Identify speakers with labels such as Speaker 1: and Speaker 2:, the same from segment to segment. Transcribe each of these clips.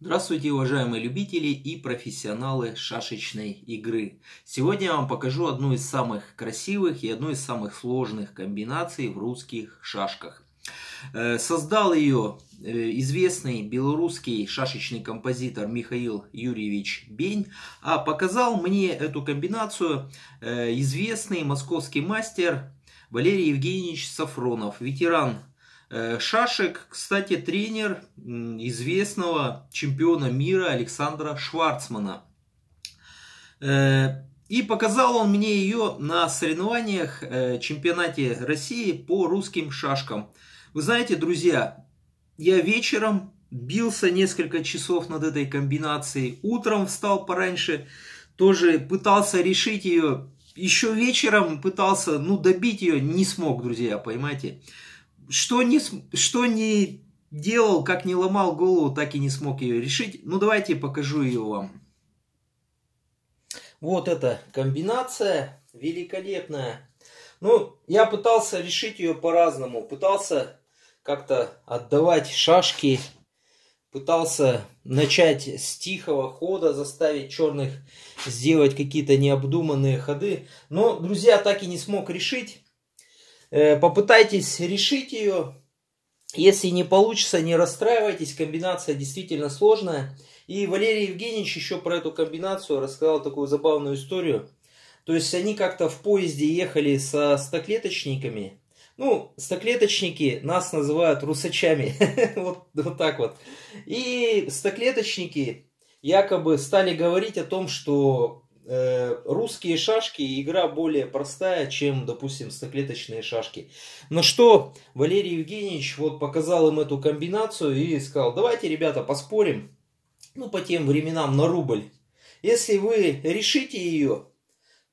Speaker 1: Здравствуйте, уважаемые любители и профессионалы шашечной игры. Сегодня я вам покажу одну из самых красивых и одну из самых сложных комбинаций в русских шашках. Э, создал ее э, известный белорусский шашечный композитор Михаил Юрьевич Бень, а показал мне эту комбинацию э, известный московский мастер Валерий Евгеньевич Сафронов, ветеран Шашек, кстати, тренер известного чемпиона мира Александра Шварцмана. Э, и показал он мне ее на соревнованиях э, чемпионате России по русским шашкам. Вы знаете, друзья, я вечером бился несколько часов над этой комбинацией. Утром встал пораньше, тоже пытался решить ее. Еще вечером пытался, ну, добить ее, не смог, друзья, понимаете что не, что не делал, как не ломал голову, так и не смог ее решить. Ну, давайте покажу ее вам. Вот эта комбинация великолепная. Ну, я пытался решить ее по-разному. Пытался как-то отдавать шашки. Пытался начать с тихого хода, заставить черных сделать какие-то необдуманные ходы. Но, друзья, так и не смог решить. Э, попытайтесь решить ее. Если не получится, не расстраивайтесь, комбинация действительно сложная. И Валерий Евгеньевич еще про эту комбинацию рассказал такую забавную историю. То есть они как-то в поезде ехали со стоклеточниками. Ну, стоклеточники нас называют русачами. вот, так вот. И стоклеточники якобы стали говорить о том, что русские шашки игра более простая, чем, допустим, стоклеточные шашки. Но что Валерий Евгеньевич вот показал им эту комбинацию и сказал, давайте, ребята, поспорим, ну, по тем временам на рубль. Если вы решите ее,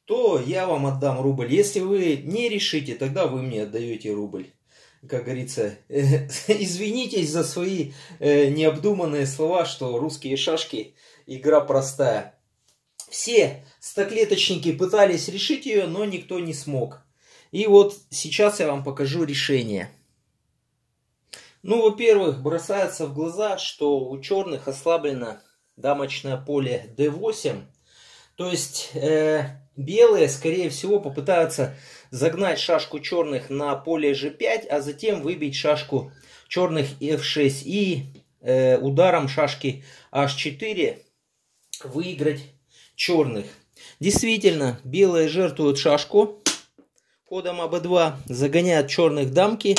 Speaker 1: то я вам отдам рубль. Если вы не решите, тогда вы мне отдаете рубль. Как говорится, э, извинитесь за свои э, необдуманные слова, что русские шашки игра простая. Все стоклеточники пытались решить ее, но никто не смог. И вот сейчас я вам покажу решение. Ну, во-первых, бросается в глаза, что у черных ослаблено дамочное поле D8. То есть э, белые, скорее всего, попытаются загнать шашку черных на поле G5, а затем выбить шашку черных F6 и э, ударом шашки H4 выиграть черных. Действительно, белые жертвуют шашку ходом АБ2, загоняют черных дамки.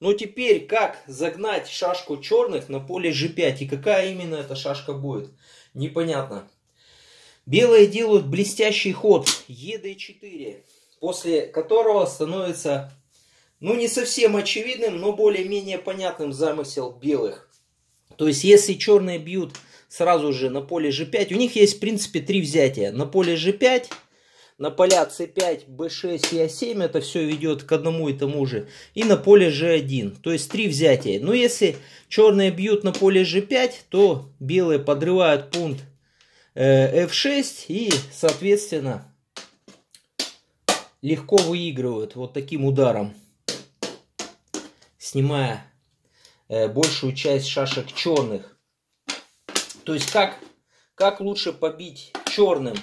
Speaker 1: Но теперь как загнать шашку черных на поле G5 и какая именно эта шашка будет, непонятно. Белые делают блестящий ход ЕД4, после которого становится, ну не совсем очевидным, но более-менее понятным замысел белых. То есть если черные бьют сразу же на поле g5. У них есть, в принципе, три взятия. На поле g5, на поля c5, b6 и a7 это все ведет к одному и тому же. И на поле g1. То есть три взятия. Но если черные бьют на поле g5, то белые подрывают пункт э, f6 и, соответственно, легко выигрывают вот таким ударом. Снимая э, большую часть шашек черных. То есть как, как лучше побить черным?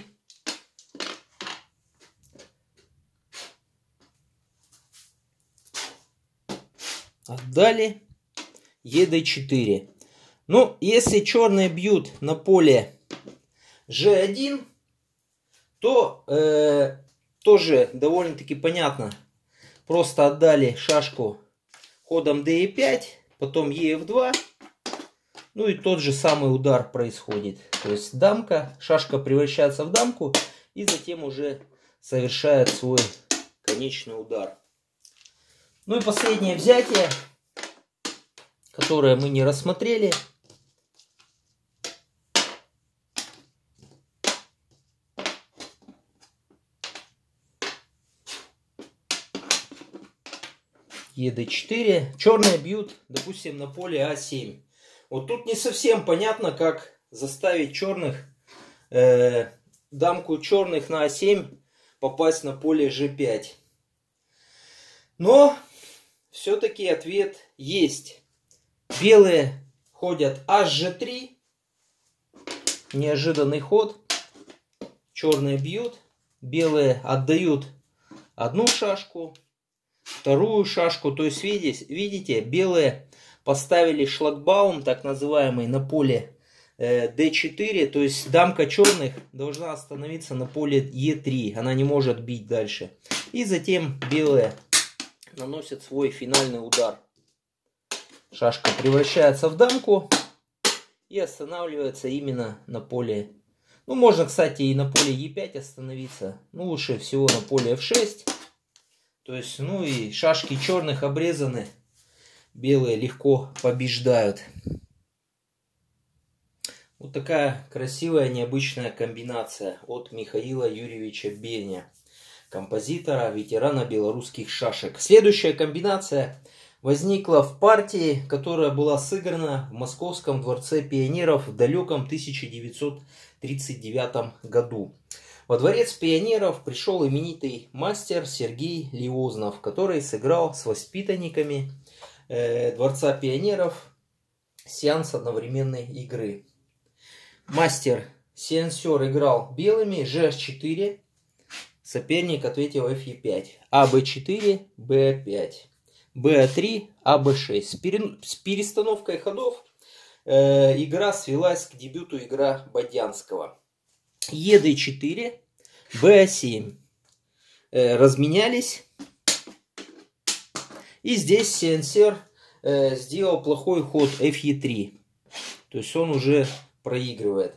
Speaker 1: Отдали ЕД4. Ну, если черные бьют на поле G1, то э, тоже довольно-таки понятно. Просто отдали шашку ходом D5, потом EF2 ну и тот же самый удар происходит. То есть дамка, шашка превращается в дамку и затем уже совершает свой конечный удар. Ну и последнее взятие, которое мы не рассмотрели. ЕД4. Черные бьют, допустим, на поле А7. Вот тут не совсем понятно, как заставить черных, э, дамку черных на А7 попасть на поле G5. Но все-таки ответ есть. Белые ходят HG3, неожиданный ход. Черные бьют, белые отдают одну шашку, вторую шашку. То есть, видите, видите белые поставили шлагбаум, так называемый, на поле d4, э, то есть дамка черных должна остановиться на поле e3, она не может бить дальше. И затем белые наносят свой финальный удар. Шашка превращается в дамку и останавливается именно на поле. Ну, можно, кстати, и на поле e5 остановиться. Ну, лучше всего на поле f6. То есть, ну и шашки черных обрезаны. Белые легко побеждают. Вот такая красивая, необычная комбинация от Михаила Юрьевича Беня, композитора, ветерана белорусских шашек. Следующая комбинация возникла в партии, которая была сыграна в Московском дворце пионеров в далеком 1939 году. Во дворец пионеров пришел именитый мастер Сергей Лиознов, который сыграл с воспитанниками э, Дворца пионеров сеанс одновременной игры. Мастер Сенсер играл белыми, G4. Соперник ответил FE5. АБ4, Б5. Б3, АБ6. С перестановкой ходов э, игра свелась к дебюту игра Бодянского. ЕД4, Б7. Э, разменялись. И здесь Сенсер э, сделал плохой ход FE3. То есть он уже проигрывает.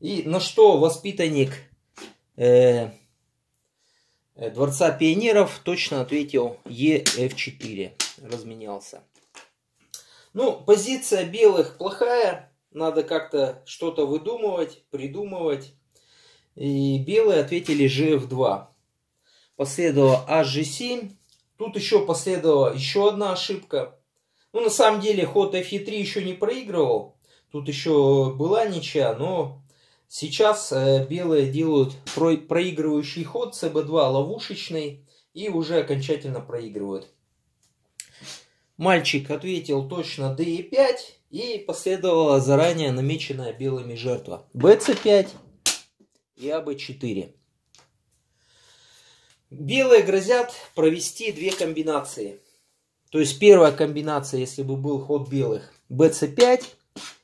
Speaker 1: И на что воспитанник э, Дворца пионеров точно ответил ЕФ4. Разменялся. Ну, позиция белых плохая. Надо как-то что-то выдумывать, придумывать. И белые ответили GF2. Последовало HG7. Тут еще последовала еще одна ошибка. Ну, на самом деле, ход F3 еще не проигрывал. Тут еще была ничья, но сейчас э, белые делают про проигрывающий ход cb2 ловушечный и уже окончательно проигрывают. Мальчик ответил точно d5 и последовала заранее намеченная белыми жертва. bc5 и аб4. Белые грозят провести две комбинации. То есть первая комбинация, если бы был ход белых, bc5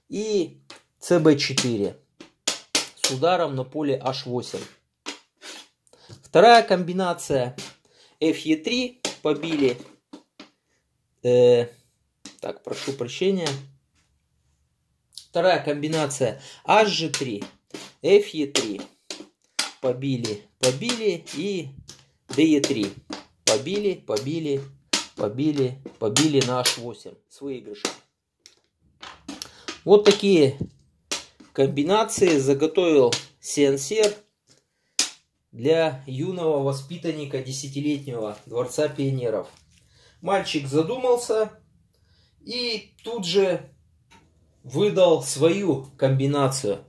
Speaker 1: и CB4 с ударом на поле H8. Вторая комбинация FE3 побили. Э, так, прошу прощения. Вторая комбинация HG3, FE3 побили, побили и DE3 побили, побили, побили, побили на H8 с выигрышем. Вот такие комбинации заготовил Сенсер для юного воспитанника десятилетнего Дворца пионеров. Мальчик задумался и тут же выдал свою комбинацию.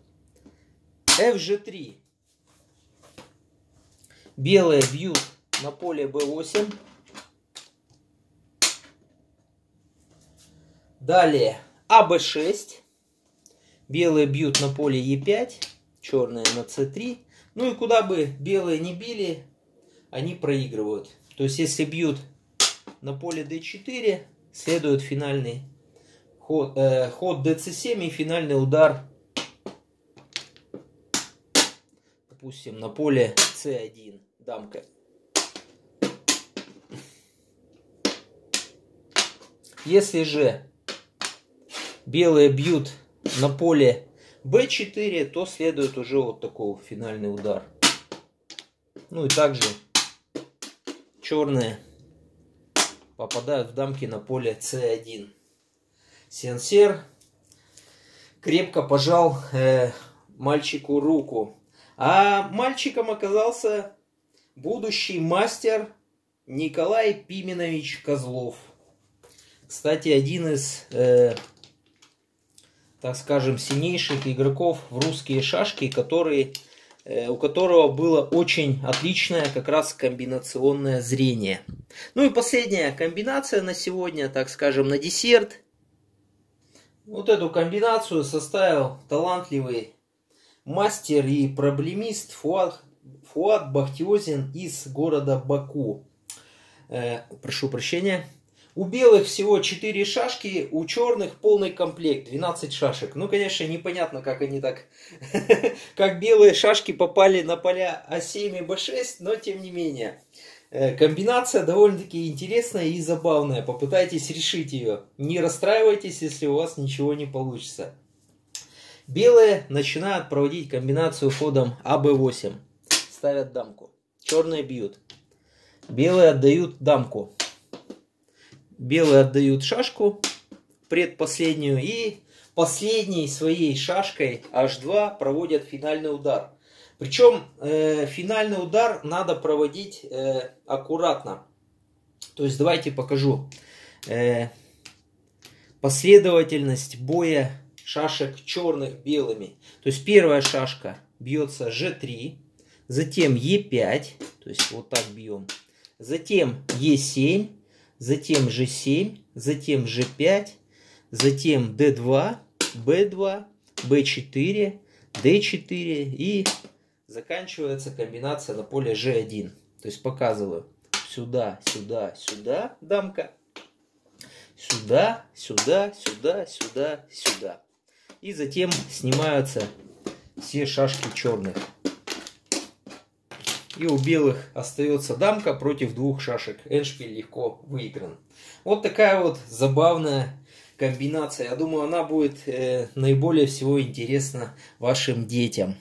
Speaker 1: FG3. Белые бьют на поле B8. Далее АБ6. Белые бьют на поле Е5, черные на С3. Ну и куда бы белые не били, они проигрывают. То есть если бьют на поле d4, следует финальный ход, э, ход dc7 и финальный удар, допустим, на поле c1, дамка. Если же белые бьют на поле b4, то следует уже вот такой финальный удар. Ну и также черные попадают в дамки на поле c1. Сенсер крепко пожал э, мальчику руку. А мальчиком оказался будущий мастер Николай Пименович Козлов. Кстати, один из э, так скажем, сильнейших игроков в русские шашки, который, э, у которого было очень отличное как раз комбинационное зрение. Ну и последняя комбинация на сегодня, так скажем, на десерт. Вот эту комбинацию составил талантливый мастер и проблемист Фуад, Фуад Бахтиозин из города Баку. Э, прошу прощения. У белых всего 4 шашки, у черных полный комплект, 12 шашек. Ну, конечно, непонятно, как они так, как белые шашки попали на поля А7 и Б6, но тем не менее. Э, комбинация довольно-таки интересная и забавная. Попытайтесь решить ее. Не расстраивайтесь, если у вас ничего не получится. Белые начинают проводить комбинацию ходом АБ8. Ставят дамку. Черные бьют. Белые отдают дамку. Белые отдают шашку предпоследнюю и последней своей шашкой H2 проводят финальный удар. Причем э, финальный удар надо проводить э, аккуратно. То есть давайте покажу э, последовательность боя шашек черных белыми. То есть первая шашка бьется G3, затем E5, то есть вот так бьем, затем E7, затем G7, затем G5, затем D2, B2, B4, D4 и заканчивается комбинация на поле G1. То есть показываю сюда, сюда, сюда, дамка, сюда, сюда, сюда, сюда, сюда. И затем снимаются все шашки черных. И у белых остается дамка против двух шашек. Эншпиль легко выигран. Вот такая вот забавная комбинация. Я думаю, она будет э, наиболее всего интересна вашим детям.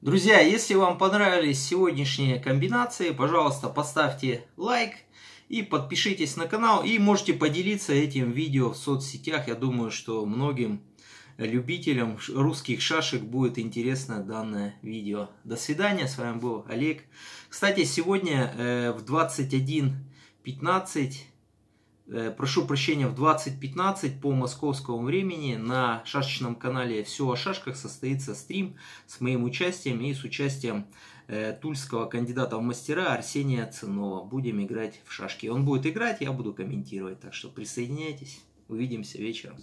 Speaker 1: Друзья, если вам понравились сегодняшние комбинации, пожалуйста, поставьте лайк и подпишитесь на канал. И можете поделиться этим видео в соцсетях. Я думаю, что многим любителям русских шашек будет интересно данное видео. До свидания, с вами был Олег. Кстати, сегодня э, в 21.15, э, прошу прощения, в 20.15 по московскому времени на шашечном канале «Все о шашках» состоится стрим с моим участием и с участием тульского кандидата в мастера Арсения Ценова. Будем играть в шашки. Он будет играть, я буду комментировать, так что присоединяйтесь. Увидимся вечером.